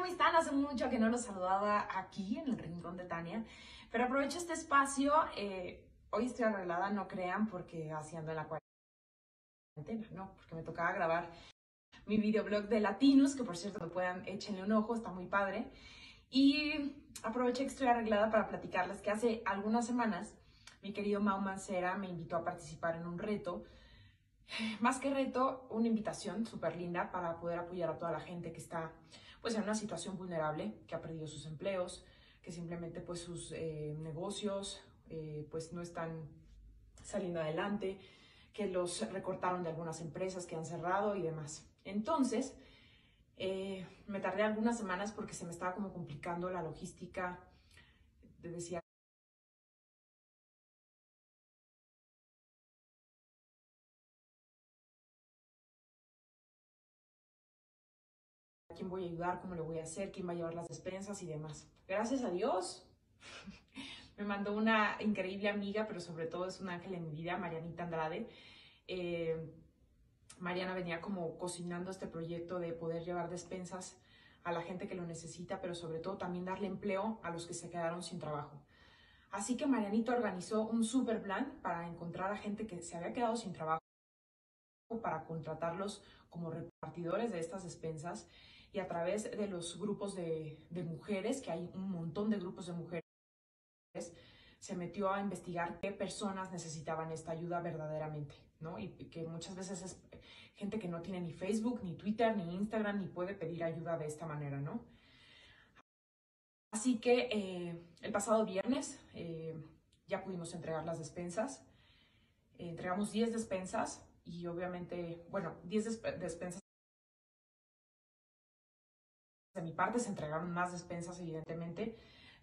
¿cómo están? Hace mucho que no los saludaba aquí en el rincón de Tania, pero aprovecho este espacio. Eh, hoy estoy arreglada, no crean, porque haciendo la cuarentena, no, porque me tocaba grabar mi videoblog de Latinos, que por cierto me puedan, échenle un ojo, está muy padre. Y aproveché que estoy arreglada para platicarles que hace algunas semanas mi querido Mau Mancera me invitó a participar en un reto más que reto, una invitación súper linda para poder apoyar a toda la gente que está pues en una situación vulnerable, que ha perdido sus empleos, que simplemente pues sus eh, negocios eh, pues no están saliendo adelante, que los recortaron de algunas empresas que han cerrado y demás. Entonces, eh, me tardé algunas semanas porque se me estaba como complicando la logística. Decía quién voy a ayudar, cómo lo voy a hacer, quién va a llevar las despensas y demás. Gracias a Dios, me mandó una increíble amiga, pero sobre todo es un ángel en mi vida, Marianita Andrade. Eh, Mariana venía como cocinando este proyecto de poder llevar despensas a la gente que lo necesita, pero sobre todo también darle empleo a los que se quedaron sin trabajo. Así que Marianita organizó un super plan para encontrar a gente que se había quedado sin trabajo, para contratarlos como repartidores de estas despensas y a través de los grupos de, mujeres, que hay un montón de grupos de mujeres, se metió a investigar qué personas necesitaban esta ayuda verdaderamente, ¿no? Y que muchas veces es gente que no tiene ni Facebook, ni Twitter, ni Instagram, ni puede pedir ayuda de esta manera, ¿no? Así que eh, el pasado viernes eh, ya pudimos entregar las despensas. entregamos 10 despensas y obviamente, bueno, 10 despensas de mi parte se entregaron más despensas, evidentemente,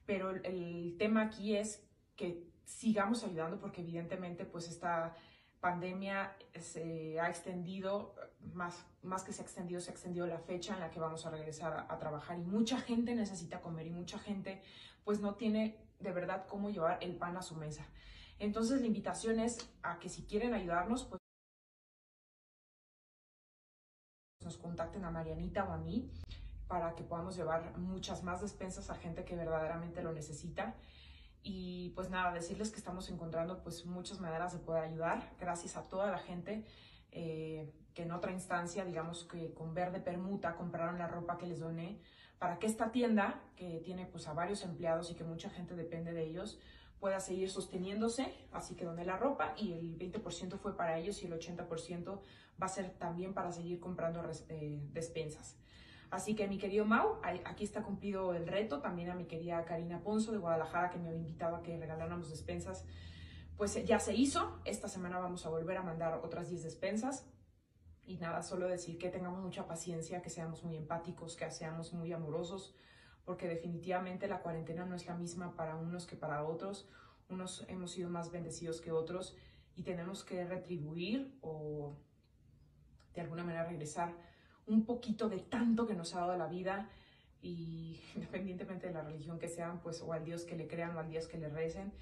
pero el, tema aquí es que sigamos ayudando porque evidentemente pues esta pandemia se ha extendido, más, más que se ha extendido, se ha extendido la fecha en la que vamos a regresar a, a, trabajar y mucha gente necesita comer y mucha gente pues no tiene de verdad cómo llevar el pan a su mesa. Entonces la invitación es a que si quieren ayudarnos, pues nos contacten a Marianita o a mí para que podamos llevar muchas más despensas a gente que verdaderamente lo necesita. Y pues nada, decirles que estamos encontrando pues muchas maneras de poder ayudar, gracias a toda la gente eh, que en otra instancia, digamos que con verde permuta, compraron la ropa que les doné, para que esta tienda, que tiene pues a varios empleados y que mucha gente depende de ellos, pueda seguir sosteniéndose. Así que doné la ropa y el 20% fue para ellos y el 80% va a ser también para seguir comprando eh, despensas. Así que mi querido Mau, aquí está cumplido el reto. También a mi querida Karina Ponzo de Guadalajara, que me había invitado a que regaláramos despensas, pues ya se hizo. Esta semana vamos a volver a mandar otras 10 despensas. Y nada, solo decir que tengamos mucha paciencia, que seamos muy empáticos, que seamos muy amorosos, porque definitivamente la cuarentena no es la misma para unos que para otros. Unos hemos sido más bendecidos que otros y tenemos que retribuir o de alguna manera regresar un poquito de tanto que nos ha dado la vida y independientemente de la religión que sean, pues o al Dios que le crean o al Dios que le recen,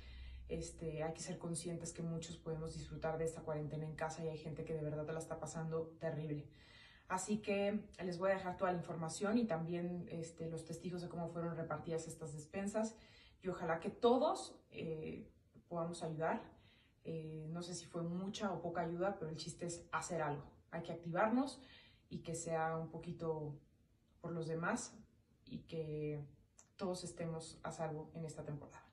este, hay que ser conscientes que muchos podemos disfrutar de esta cuarentena en casa y hay gente que de verdad la está pasando terrible. Así que les voy a dejar toda la información y también este, los testigos de cómo fueron repartidas estas despensas y ojalá que todos eh, podamos ayudar. Eh, no sé si fue mucha o poca ayuda, pero el chiste es hacer algo. Hay que activarnos y que sea un poquito por los demás y que todos estemos a salvo en esta temporada.